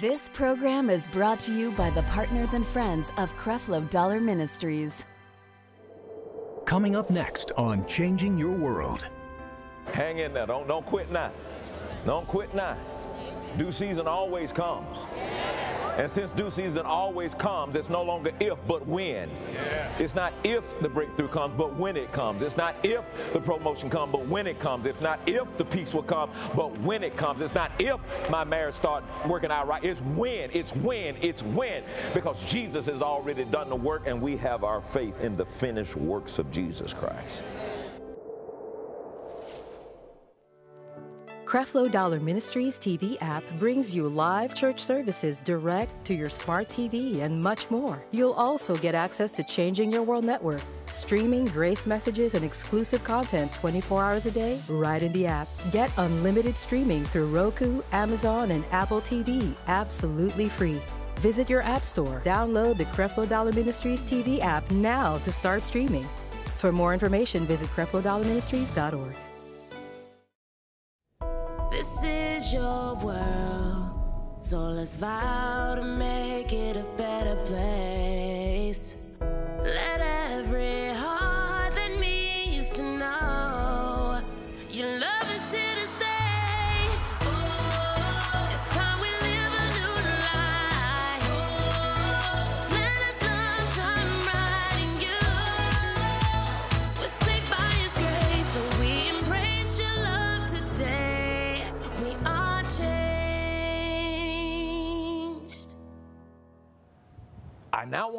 This program is brought to you by the partners and friends of Creflo Dollar Ministries. Coming up next on Changing Your World. Hang in there. Don't, don't quit now. Don't quit now. Due season always comes. And since due season always comes, it's no longer if, but when. It's not if the breakthrough comes, but when it comes. It's not if the promotion comes, but when it comes. It's not if the peace will come, but when it comes. It's not if my marriage start working out right. It's when. It's when. It's when. Because Jesus has already done the work, and we have our faith in the finished works of Jesus Christ. Creflo Dollar Ministries TV app brings you live church services direct to your smart TV and much more. You'll also get access to Changing Your World Network, streaming grace messages and exclusive content 24 hours a day right in the app. Get unlimited streaming through Roku, Amazon, and Apple TV absolutely free. Visit your app store, download the Creflo Dollar Ministries TV app now to start streaming. For more information, visit creflodollarministries.org. your world, so let's vow to make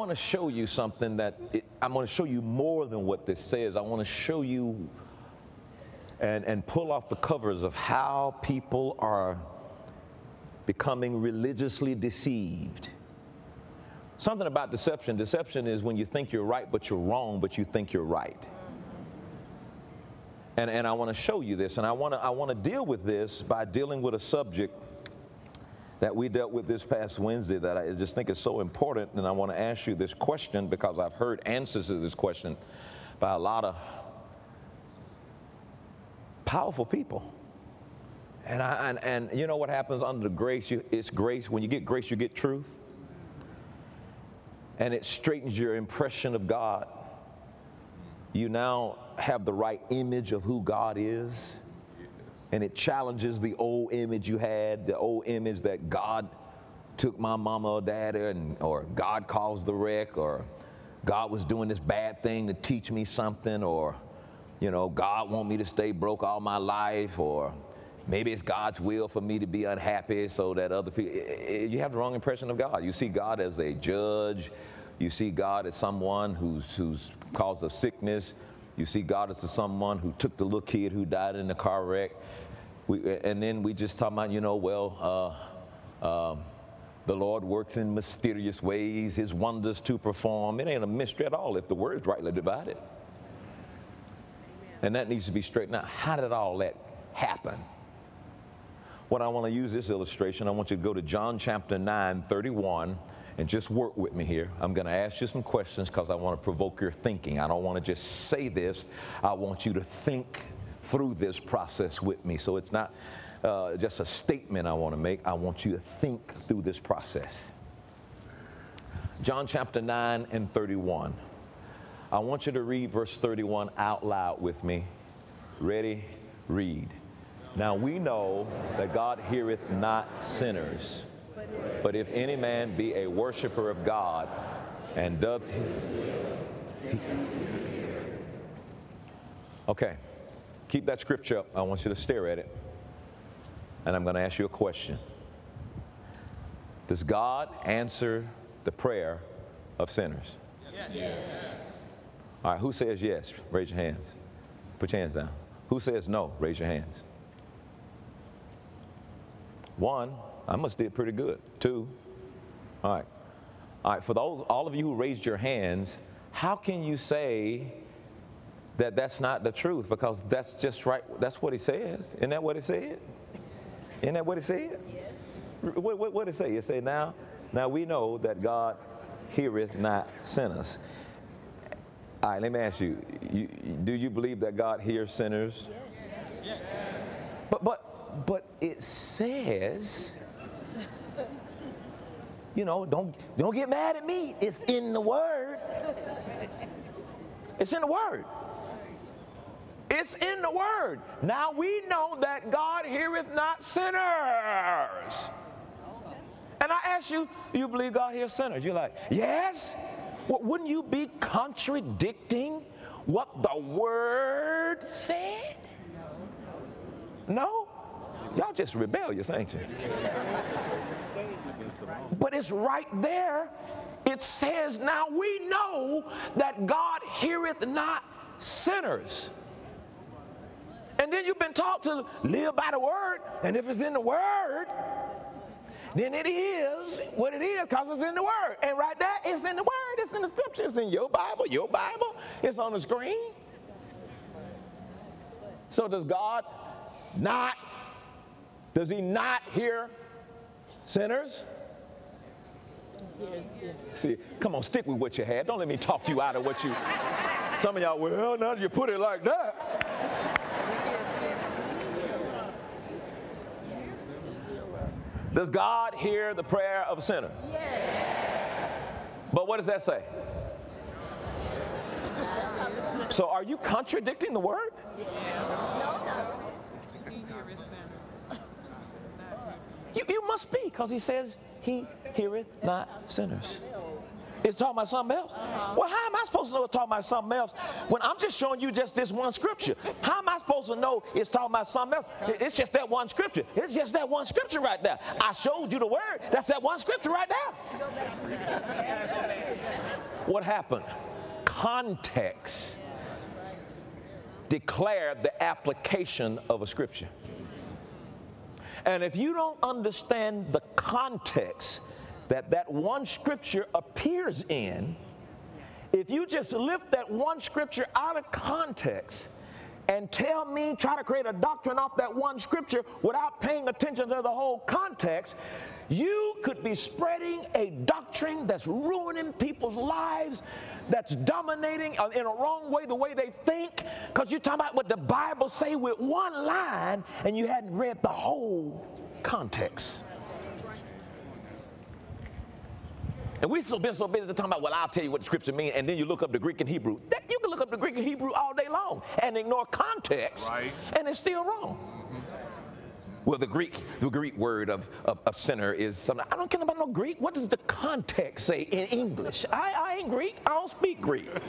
want to show you something that it, I'm going to show you more than what this says. I want to show you and, and pull off the covers of how people are becoming religiously deceived. Something about deception. Deception is when you think you're right, but you're wrong, but you think you're right. And, and I want to show you this, and I want to I want to deal with this by dealing with a subject that we dealt with this past Wednesday that I just think is so important. And I want to ask you this question because I've heard answers to this question by a lot of powerful people. And, I, and, and you know what happens under the grace? You, it's grace. When you get grace, you get truth. And it straightens your impression of God. You now have the right image of who God is and it challenges the old image you had, the old image that God took my mama or daddy, and, or God caused the wreck, or God was doing this bad thing to teach me something, or you know, God want me to stay broke all my life, or maybe it's God's will for me to be unhappy so that other people. Eh, eh, you have the wrong impression of God. You see God as a judge. You see God as someone who's who's caused a sickness. You see God as someone who took the little kid who died in the car wreck. We, and then we just talk about, you know, well, uh, um, the Lord works in mysterious ways, his wonders to perform. It ain't a mystery at all if the word's rightly divided. And that needs to be straightened out. How did all that happen? When I want to use this illustration, I want you to go to John chapter 9, 31 and just work with me here. I'm going to ask you some questions because I want to provoke your thinking. I don't want to just say this. I want you to think through this process with me. So it's not uh, just a statement I want to make. I want you to think through this process. John chapter 9 and 31. I want you to read verse 31 out loud with me. Ready? Read. Now we know that God heareth not sinners. But if any man be a worshiper of God and doth Okay. Keep that scripture up. I want you to stare at it. And I'm going to ask you a question. Does God answer the prayer of sinners? Yes. All right, who says yes? Raise your hands. Put your hands down. Who says no? Raise your hands. One, I must did pretty good. Two, all right. All right, for those, all of you who raised your hands, how can you say that that's not the truth? Because that's just right, that's what he says. Isn't that what he said? Isn't that what he said? Yes. What, what, what did it say? It say, now, now we know that God heareth not sinners. All right, let me ask you, you do you believe that God hears sinners? Yes. yes. But, but, but it says you know, don't, don't get mad at me. It's in the Word. It's in the Word. It's in the Word. Now we know that God heareth not sinners. And I ask you, do you believe God hears sinners? You're like, yes. Well, wouldn't you be contradicting what the Word said? No? Y'all just rebellious, ain't you? But it's right there. It says, now we know that God heareth not sinners. And then you've been taught to live by the word. And if it's in the word, then it is what it is because it's in the word. And right there, it's in the word, it's in the scripture, it's in your Bible, your Bible, it's on the screen. So does God not, does he not hear sinners? Yes. See, come on, stick with what you had. Don't let me talk you out of what you. Some of y'all, well, now you put it like that. Does God hear the prayer of a sinner? Yes. But what does that say? So are you contradicting the word? You, you must be, because he says he heareth not sinners. It's talking about something else. Uh-huh. Well, how am I supposed to know it's talking about something else when I'm just showing you just this one scripture? How am I supposed to know it's talking about something else? It's just that one scripture. It's just that one scripture right there. I showed you the word. That's that one scripture right there. What happened? Context declared the application of a scripture. And if you don't understand the context that that one scripture appears in, if you just lift that one scripture out of context and tell me, try to create a doctrine off that one scripture without paying attention to the whole context, you could be spreading a doctrine that's ruining people's lives, that's dominating uh, in a wrong way the way they think, because you're talking about what the Bible say with one line and you hadn't read the whole context. And we've so been so busy talking about, well, I'll tell you what the scripture means, and then you look up the Greek and Hebrew. That, you can look up the Greek and Hebrew all day long and ignore context, right. and it's still wrong. Well, the Greek, the Greek word of, of, of, sinner is something. I don't care about no Greek. What does the context say in English? I, I ain't Greek. I don't speak Greek.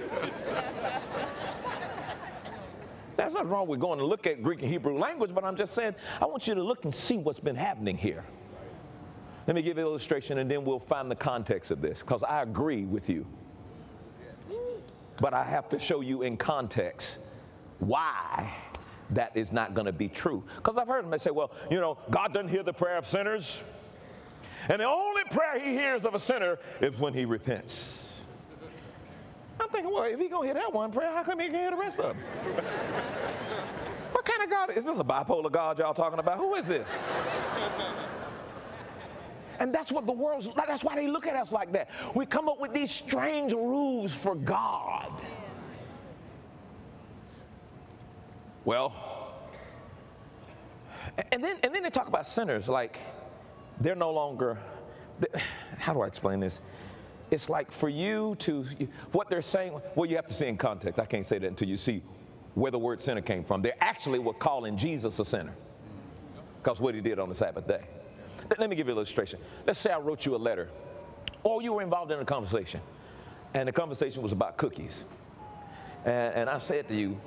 That's not wrong with going to look at Greek and Hebrew language, but I'm just saying I want you to look and see what's been happening here. Let me give an illustration and then we'll find the context of this because I agree with you. But I have to show you in context why that is not going to be true. Because I've heard them say, well, you know, God doesn't hear the prayer of sinners. And the only prayer he hears of a sinner is when he repents. I'm thinking, well, if he to hear that one prayer, how come he can't hear the rest of them? what kind of God is this? A bipolar God y'all talking about? Who is this? And that's what the world's, that's why they look at us like that. We come up with these strange rules for God. Well, and then, and then they talk about sinners like they're no longer, how do I explain this? It's like for you to, what they're saying, well, you have to see in context. I can't say that until you see where the word sinner came from. They actually were calling Jesus a sinner because what he did on the Sabbath day. Let me give you an illustration. Let's say I wrote you a letter, or you were involved in a conversation, and the conversation was about cookies. And, and I said to you,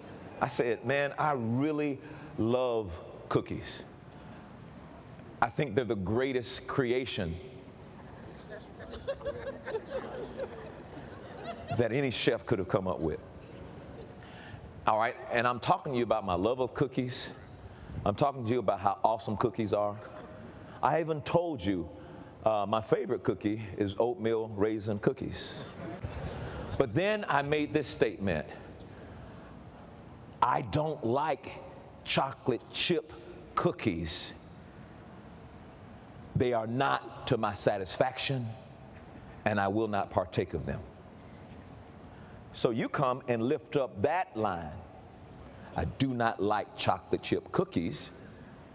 I said, man, I really love cookies. I think they're the greatest creation that any chef could have come up with. All right, and I'm talking to you about my love of cookies. I'm talking to you about how awesome cookies are. I even told you uh, my favorite cookie is oatmeal raisin cookies. But then I made this statement I don't like chocolate chip cookies. They are not to my satisfaction, and I will not partake of them. So you come and lift up that line. I do not like chocolate chip cookies.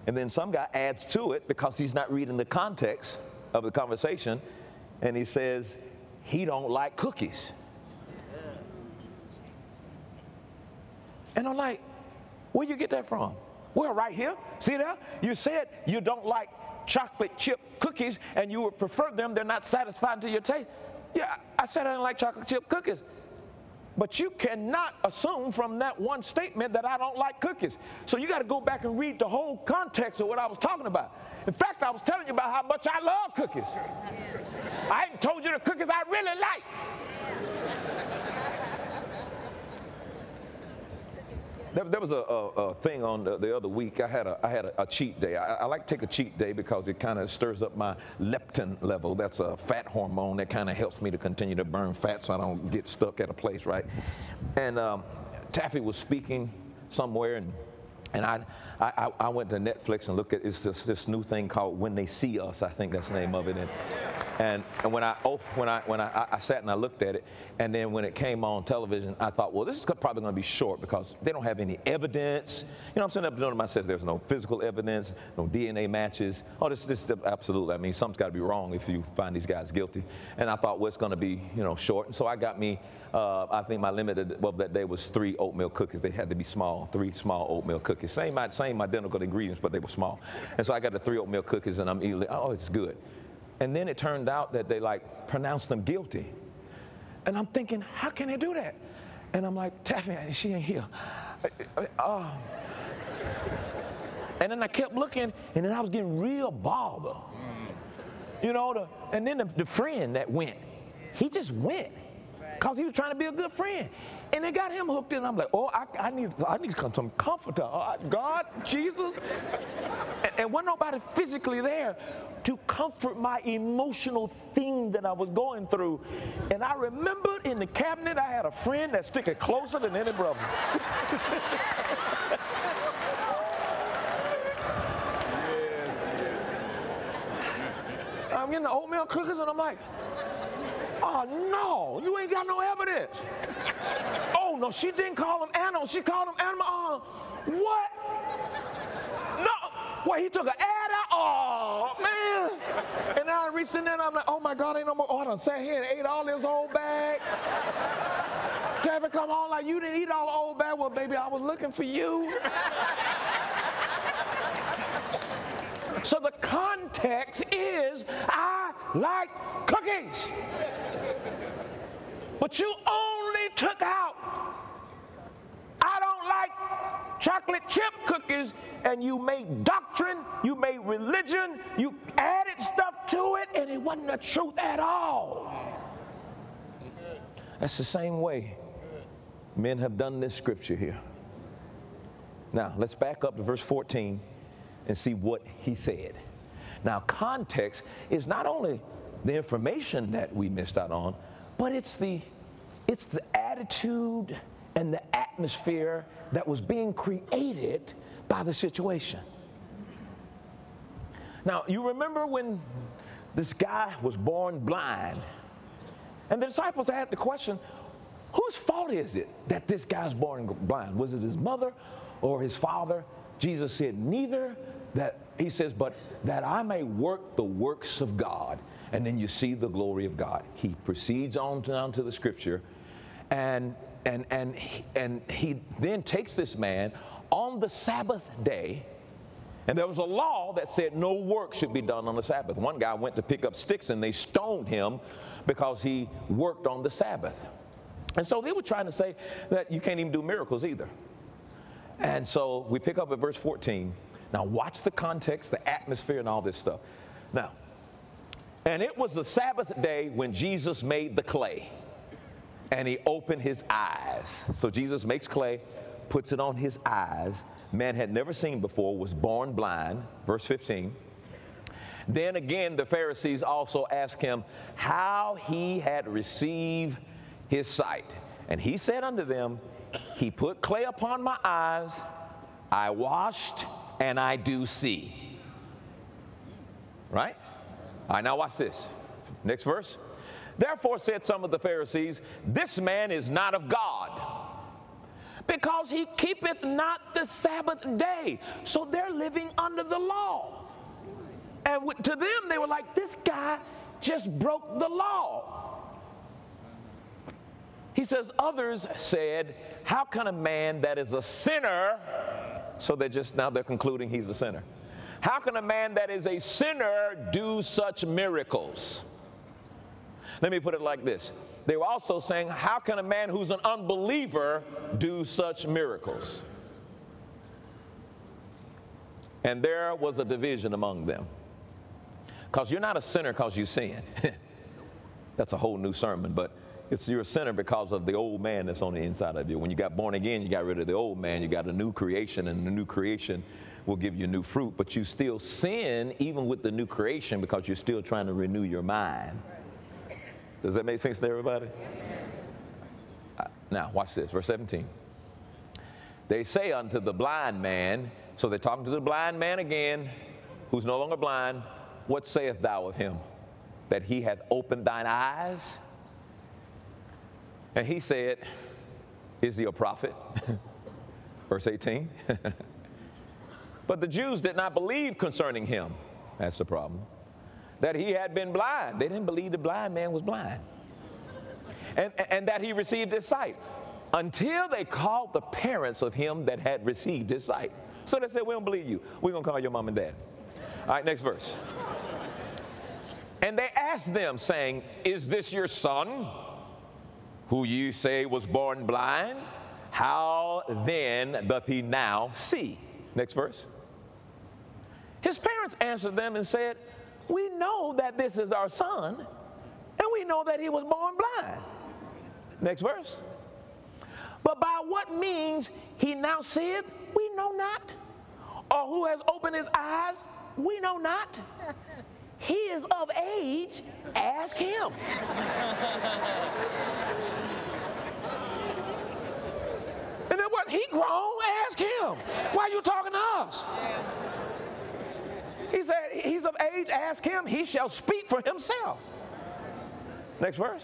And then some guy adds to it because he's not reading the context of the conversation. and he says he don't like cookies. And I'm like, where you get that from? Well, right here. See that? You said you don't like chocolate chip cookies and you would prefer them. They're not satisfying to your taste. Yeah, I said I didn't like chocolate chip cookies. But you cannot assume from that one statement that I don't like cookies. So you got to go back and read the whole context of what I was talking about. In fact, I was telling you about how much I love cookies. I ain't told you the cookies I really like. There, there was a, a, a, thing on the, the, other week. I had a, I had a, a cheat day. I, I, like to take a cheat day because it kind of stirs up my leptin level. That's a fat hormone that kind of helps me to continue to burn fat so I don't get stuck at a place, right? And um, Taffi was speaking somewhere and and I, I, I went to Netflix and looked at it's this, this new thing called When They See Us. I think that's the name of it. And, and, and when I oh, when I when I, I sat and I looked at it, and then when it came on television, I thought, well, this is probably going to be short because they don't have any evidence. You know, I'm sitting up doing to myself, there's no physical evidence, no DNA matches. Oh, this this is absolutely. I mean, something's got to be wrong if you find these guys guilty. And I thought, well, it's going to be you know short. And so I got me. Uh, I think my limited well that day was three oatmeal cookies. They had to be small, three small oatmeal cookies. Same same identical ingredients, but they were small. And so I got the three oatmeal cookies, and I'm eating. Oh, it's good. And then it turned out that they like pronounced them guilty. And I'm thinking, how can they do that? And I'm like, Taffi, she ain't here. Uh, and then I kept looking, and then I was getting real bothered. You know, the, and then the, the friend that went, he just went because he was trying to be a good friend. And they got him hooked in. I'm like, oh, I, I need, I need some comforter. Uh, God, Jesus. and, and wasn't nobody physically there to comfort my emotional thing that I was going through. And I remembered in the cabinet, I had a friend that stuck it closer than any brother. I'm getting the oatmeal cookies, and I'm like, Oh, no, you ain't got no evidence. oh, no, she didn't call him animal. She called him animal. Uh, what? No. Well, he took an ad out. Oh, man. And now I reached in there and I'm like, oh, my God, ain't no more. Oh, I done sat here and ate all this old bag. David come on like you didn't eat all the old bag. Well, baby, I was looking for you. So the context is I like cookies. But you only took out I don't like chocolate chip cookies and you made doctrine, you made religion, you added stuff to it and it wasn't the truth at all. That's the same way men have done this scripture here. Now, let's back up to verse 14 and see what he said. Now, context is not only the information that we missed out on, but it's the, it's the attitude and the atmosphere that was being created by the situation. Now, you remember when this guy was born blind, and the disciples had the question whose fault is it that this guy's born blind? Was it his mother or his father? Jesus said, Neither that, he says, but that I may work the works of God. And then you see the glory of God. He proceeds on down to the scripture, and, and, and, and he then takes this man on the Sabbath day. And there was a law that said no work should be done on the Sabbath. One guy went to pick up sticks and they stoned him because he worked on the Sabbath. And so they were trying to say that you can't even do miracles either. And so we pick up at verse 14. Now, watch the context, the atmosphere, and all this stuff. Now, and it was the Sabbath day when Jesus made the clay and he opened his eyes. So Jesus makes clay, puts it on his eyes. Man had never seen before, was born blind. Verse 15. Then again, the Pharisees also asked him how he had received his sight. And he said unto them, he put clay upon my eyes, I washed, and I do see. Right? All right, now watch this. Next verse. Therefore said some of the Pharisees, This man is not of God, because he keepeth not the Sabbath day. So they're living under the law. And to them, they were like, This guy just broke the law. He says, Others said, How can a man that is a sinner, so they're just now they're concluding he's a sinner. How can a man that is a sinner do such miracles? Let me put it like this. They were also saying, How can a man who's an unbeliever do such miracles? And there was a division among them. Because you're not a sinner because you sin. That's a whole new sermon, but it's you're a sinner because of the old man that's on the inside of you. When you got born again, you got rid of the old man, you got a new creation, and the new creation will give you new fruit. But you still sin even with the new creation because you're still trying to renew your mind. Does that make sense to everybody? Uh, now, watch this, verse 17. They say unto the blind man, so they're talking to the blind man again, who's no longer blind, What sayest thou of him? That he hath opened thine eyes? And he said, Is he a prophet? Verse 18. but the Jews did not believe concerning him. That's the problem. That he had been blind. They didn't believe the blind man was blind. And, and that he received his sight until they called the parents of him that had received his sight. So they said, We don't believe you. We're going to call your mom and dad. All right, next verse. And they asked them, saying, Is this your son, who you say was born blind? How then doth he now see? Next verse. His parents answered them and said, We know that this is our son, and we know that he was born blind. Next verse. But by what means he now seeth, we know not. Or who has opened his eyes, we know not. He is of age, ask him. He grown, ask him. Why you talking to us? He said, He's of age, ask him. He shall speak for himself. Next verse.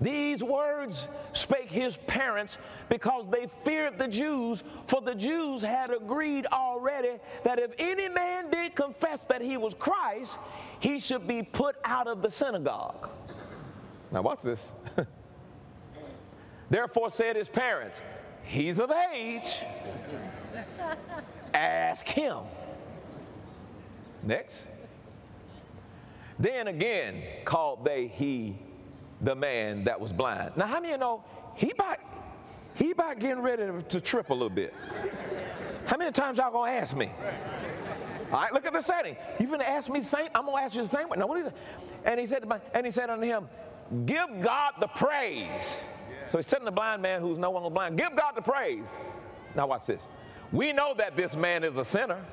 These words spake his parents because they feared the Jews, for the Jews had agreed already that if any man did confess that he was Christ, he should be put out of the synagogue. Now, watch this. Therefore, said his parents, He's of age. Ask him. Next. Then again called they he the man that was blind. Now, how many of you know he about, he about getting ready to, trip a little bit? How many times y'all gonna ask me? All right, look at the setting. You finna ask me the same? I'm gonna ask you the same way. Now, what is it? And he said, and he said unto him, "Give God the praise." So he's telling the blind man who's no longer blind, "Give God the praise." Now, watch this. We know that this man is a sinner.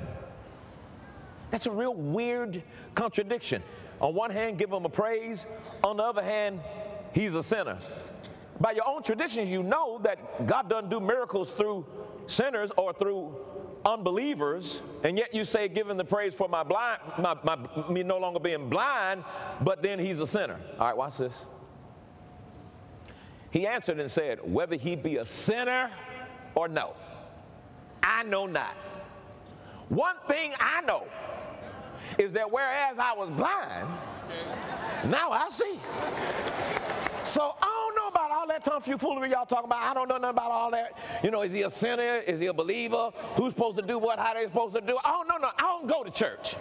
That's a real weird contradiction. On one hand, give him a praise. On the other hand, he's a sinner. By your own traditions, you know that God doesn't do miracles through sinners or through unbelievers, and yet you say, give him the praise for my blind, my, my, me no longer being blind, but then he's a sinner. All right, watch this. He answered and said, whether he be a sinner or no, I know not. One thing I know is that whereas I was blind, now I see. So I don't know about all that tomfoolery y'all talking about. I don't know nothing about all that. You know, is he a sinner? Is he a believer? Who's supposed to do what? How they supposed to do? I don't know. No, I don't go to church.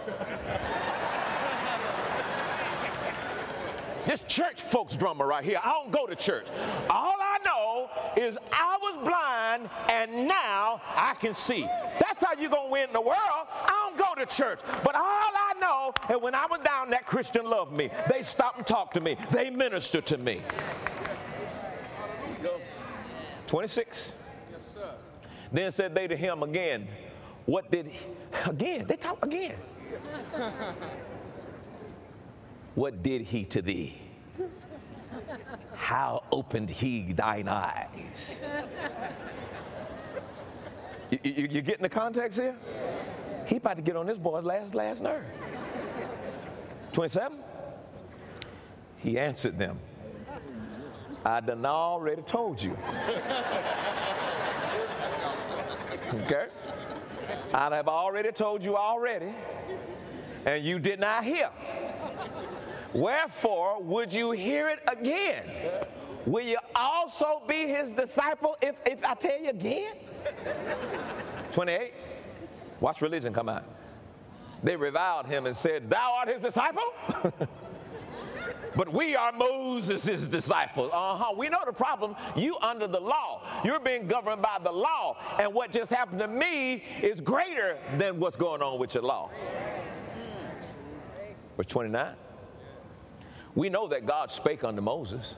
This church folks drummer right here. I don't go to church. All I know is I was blind and now I can see. That's how you're gonna win the world. I don't go to church, but all I know is when I was down, that Christian loved me. They stopped and talked to me. They ministered to me. 26. Yes, sir. Then said they to him again, What did he? Again, they talk again. what did he to thee? How opened he thine eyes? you, you, you getting the context here? He about to get on this boy's last, last nerve. 27? He answered them, I done already told you. okay? I have already told you already and you did not hear. Wherefore would you hear it again? Will you also be his disciple if, if I tell you again? 28. Watch religion come out. They reviled him and said, Thou art his disciple? but we are Moses' disciples. Uh huh. We know the problem. You under the law. You're being governed by the law. And what just happened to me is greater than what's going on with your law. Verse 29. We know that God spake unto Moses.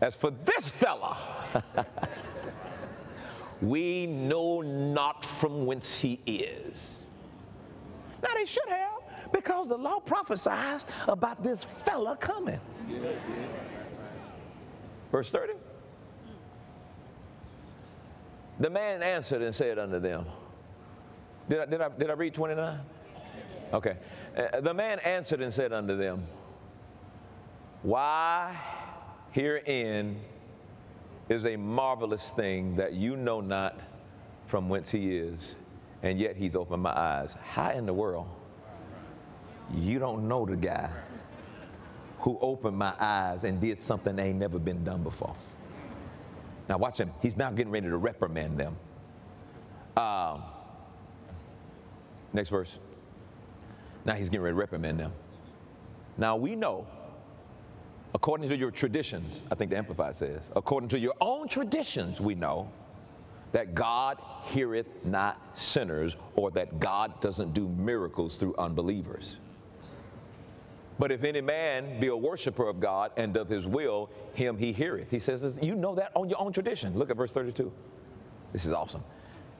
As for this fella, we know not from whence he is. Now they should have, because the law prophesies about this fella coming. Verse 30. The man answered and said unto them, Did I, did I, did I read 29? Okay. Uh, the man answered and said unto them, Why herein is a marvelous thing that you know not from whence he is, and yet he's opened my eyes. How in the world? You don't know the guy who opened my eyes and did something that ain't never been done before. Now watch him. He's now getting ready to reprimand them. Um, next verse. Now he's getting ready to reprimand them. Now we know according to your traditions, I think the Amplified says, according to your own traditions, we know that God heareth not sinners or that God doesn't do miracles through unbelievers. But if any man be a worshiper of God and doth his will, him he heareth. He says, You know that on your own tradition. Look at verse 32. This is awesome.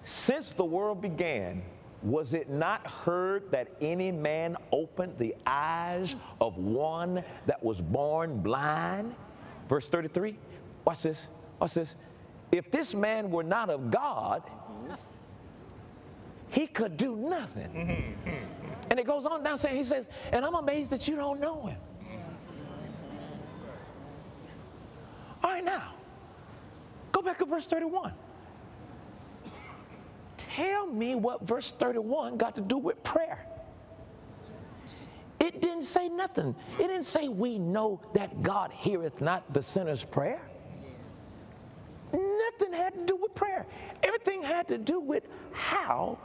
Since the world began, was it not heard that any man opened the eyes of one that was born blind? Verse 33. Watch this. Watch this. If this man were not of God, he could do nothing. And it goes on down saying, he says, and I'm amazed that you don't know him. All right, now, go back to verse 31 tell me what verse 31 got to do with prayer. It didn't say nothing. It didn't say we know that God heareth not the sinner's prayer. Nothing had to do with prayer. Everything had to do with how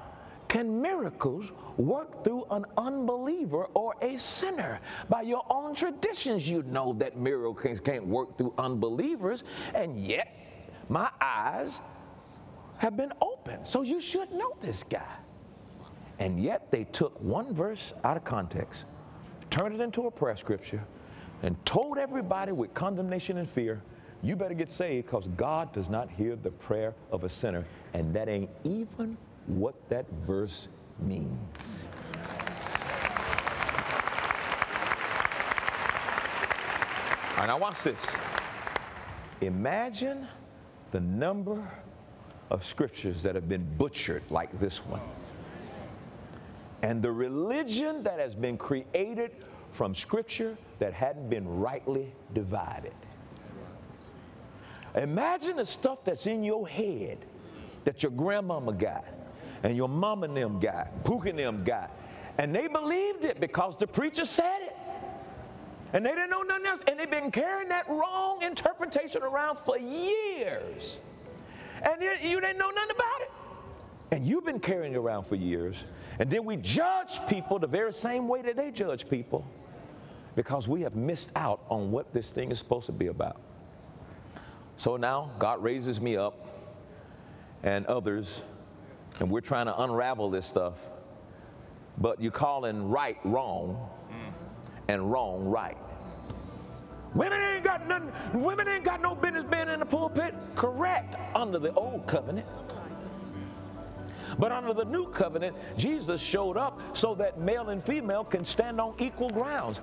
can miracles work through an unbeliever or a sinner? By your own traditions, you know that miracles can't work through unbelievers, and yet my eyes have been opened. So you should know this guy. And yet they took one verse out of context, turned it into a prayer scripture, and told everybody with condemnation and fear, you better get saved because God does not hear the prayer of a sinner. And that ain't even what that verse means. All right, now watch this. Imagine the number of scriptures that have been butchered like this one. And the religion that has been created from scripture that hadn't been rightly divided. Imagine the stuff that's in your head that your grandmama got and your mama and them got, Pook and them got. And they believed it because the preacher said it. And they didn't know nothing else. And they've been carrying that wrong interpretation around for years and you, you didn't know nothing about it. And you've been carrying around for years. And then we judge people the very same way that they judge people because we have missed out on what this thing is supposed to be about. So now God raises me up and others, and we're trying to unravel this stuff. But you're calling right wrong and wrong right. Women ain't got nothing, women ain't got no business being in the pulpit. Correct, under the old covenant. But under the new covenant, Jesus showed up so that male and female can stand on equal grounds.